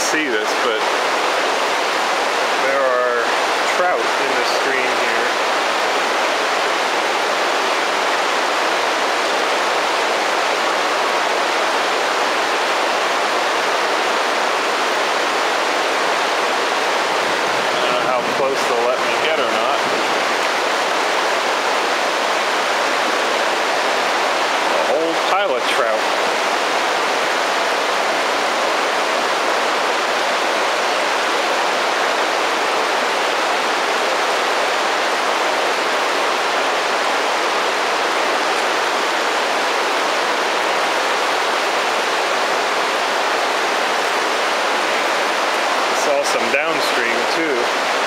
see this, but there are trout in the stream here. I don't know how close they'll let me get or not. Downstream too.